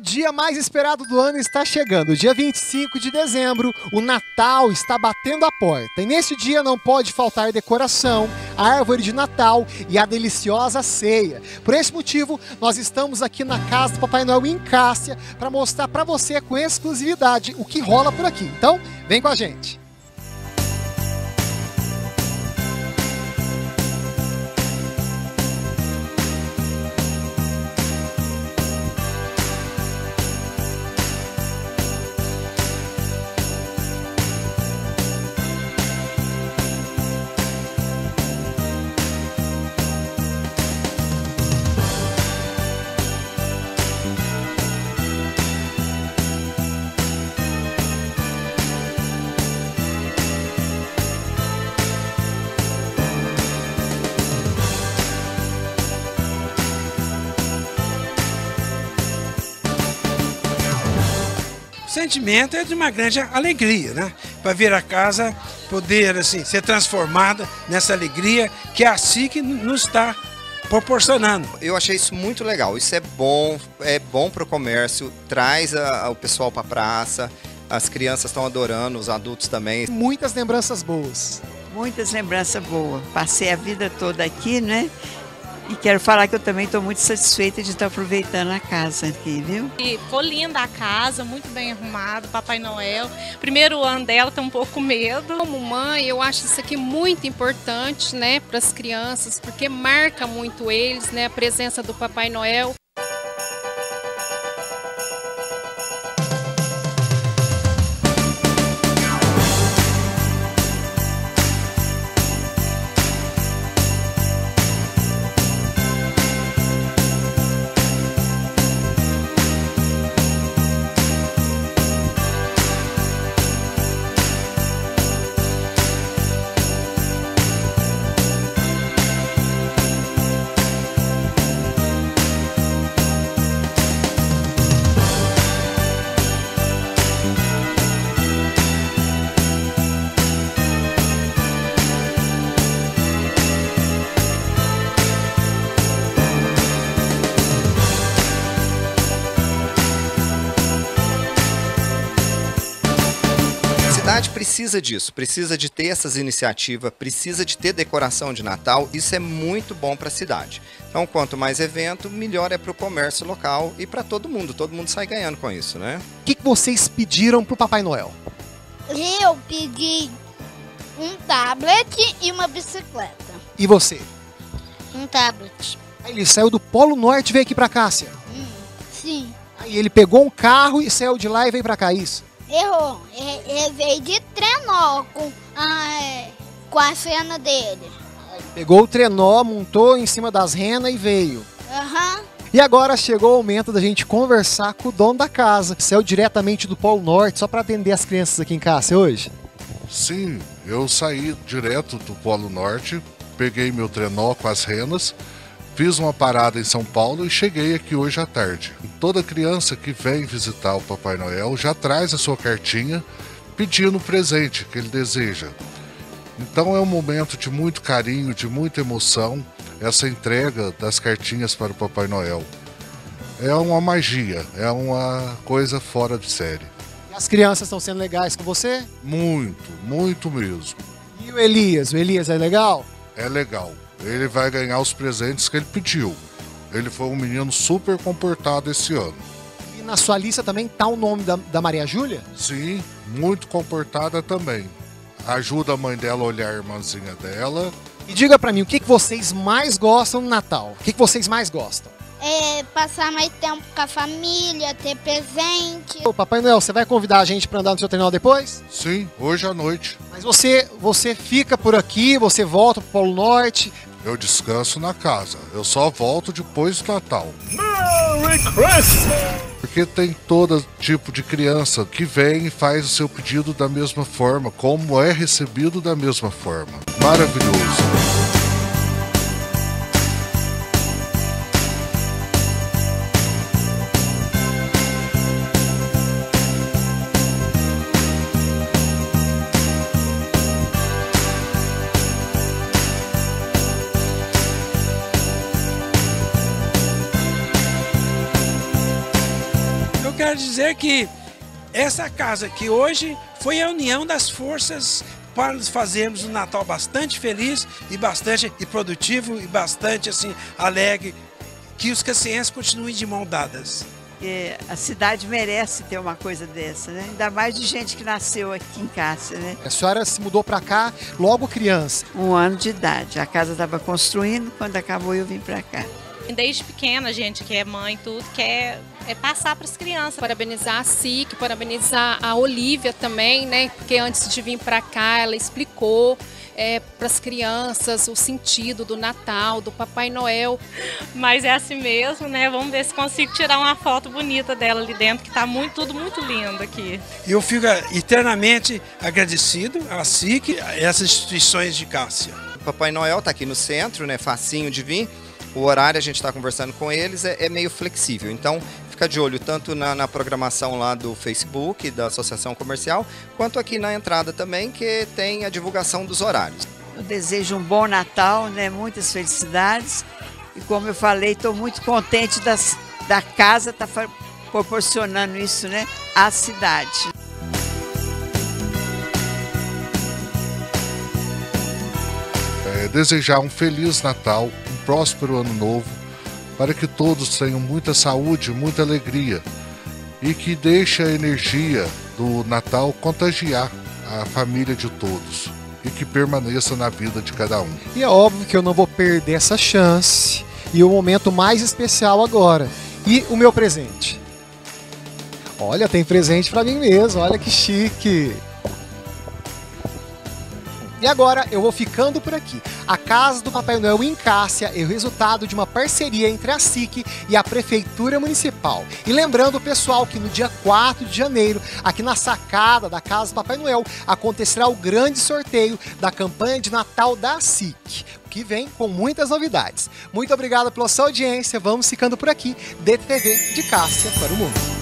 dia mais esperado do ano está chegando. Dia 25 de dezembro, o Natal está batendo a porta. E nesse dia não pode faltar decoração, árvore de Natal e a deliciosa ceia. Por esse motivo, nós estamos aqui na casa do Papai Noel em Cássia para mostrar para você com exclusividade o que rola por aqui. Então, vem com a gente. Sentimento é de uma grande alegria, né? Para ver a casa poder assim ser transformada nessa alegria que é assim que nos está proporcionando. Eu achei isso muito legal. Isso é bom, é bom para o comércio, traz a- a- o pessoal para a praça. As crianças estão adorando, os adultos também. Muitas lembranças boas. Muitas lembranças boas. Passei a vida toda aqui, né? E quero falar que eu também estou muito satisfeita de estar aproveitando a casa aqui, viu? E ficou linda a casa, muito bem arrumado, Papai Noel. Primeiro ano dela tem um pouco medo. Como mãe, eu acho isso aqui muito importante, né, para as crianças, porque marca muito eles, né, a presença do Papai Noel. Precisa disso, precisa de ter essas iniciativas, precisa de ter decoração de Natal. Isso é muito bom para a cidade. Então, quanto mais evento, melhor é para o comércio local e para todo mundo. Todo mundo sai ganhando com isso, né? O que, que vocês pediram pro Papai Noel? Eu pedi um tablet e uma bicicleta. E você? Um tablet. Aí ele saiu do Polo Norte e veio aqui pra Cássia. Sim. Aí ele pegou um carro e saiu de lá e veio pra cá, isso? Errou. Ele ele veio de trenó com, ah, é, com a cena dele. Pegou o trenó, montou em cima das renas e veio. Aham. E agora chegou o momento da gente conversar com o dono da casa. Saiu diretamente do Polo Norte só pra atender as crianças aqui em Cássia hoje. Sim, eu saí direto do Polo Norte, peguei meu trenó com as renas, fiz uma parada em São Paulo e cheguei aqui hoje à tarde. Toda criança que vem visitar o Papai Noel já traz a sua cartinha pedindo o presente que ele deseja. Então é um momento de muito carinho, de muita emoção, essa entrega das cartinhas para o Papai Noel. É uma magia, é uma coisa fora de série. E as crianças estão sendo legais com você? Muito, muito mesmo. E o Elias? O Elias é legal? É legal. Ele vai ganhar os presentes que ele pediu. Ele foi um menino super comportado esse ano. E na sua lista também tá o nome da, da Maria Júlia? Sim, muito comportada também. Ajuda a mãe dela a olhar a irmãzinha dela. E diga pra mim, o que, que vocês mais gostam no Natal? O que, que vocês mais gostam? É, passar mais tempo com a família, ter presente. Ô, Papai Noel, você vai convidar a gente pra andar no seu trenó depois? Sim, hoje à noite. Mas você, você fica por aqui, você volta pro Polo Norte. Eu descanso na casa. Eu só volto depois do Natal. Porque tem todo tipo de criança que vem e faz o seu pedido da mesma forma, como é recebido da mesma forma. Maravilhoso. Quero dizer que essa casa aqui hoje foi a união das forças para nos fazermos um Natal bastante feliz e bastante e produtivo e bastante assim alegre, que os cacienses continuem de mão dadas. É, a cidade merece ter uma coisa dessa, né? Ainda mais de gente que nasceu aqui em Cássia, né? A senhora se mudou para cá logo criança. Um ano de idade. A casa estava construindo, quando acabou eu vim para cá. Desde pequena, a gente que é mãe tudo, quer é passar para as crianças. Parabenizar a SIC, parabenizar a Olivia também, né? Porque antes de vir para cá, ela explicou é, para as crianças o sentido do Natal, do Papai Noel. Mas é assim mesmo, né? Vamos ver se consigo tirar uma foto bonita dela ali dentro, que está muito, tudo muito lindo aqui. E eu fico eternamente agradecido à SIC, a essas instituições de Cássia. Papai Noel está aqui no centro, né? Facinho de vir. O horário a gente está conversando com eles é, é, meio flexível. Então, fica de olho tanto na, na, programação lá do Facebook, da Associação Comercial, quanto aqui na entrada também, que tem a divulgação dos horários. Eu desejo um bom Natal, né? muitas felicidades. E como eu falei, estou muito contente das, da casa estar tá proporcionando isso né? à cidade. É, desejar um Feliz Natal próspero ano novo, para que todos tenham muita saúde, muita alegria e que deixe a energia do Natal contagiar a família de todos e que permaneça na vida de cada um. E é óbvio que eu não vou perder essa chance e o momento mais especial agora. E o meu presente? Olha, tem presente para mim mesmo, olha que chique. E agora eu vou ficando por aqui. A Casa do Papai Noel em Cássia é o resultado de uma parceria entre a SIC e a Prefeitura Municipal. E lembrando pessoal que no dia 4 de janeiro, aqui na sacada da Casa do Papai Noel, acontecerá o grande sorteio da campanha de Natal da SIC que vem com muitas novidades. Muito obrigado pela sua audiência. Vamos ficando por aqui. DTV de Cássia para o Mundo.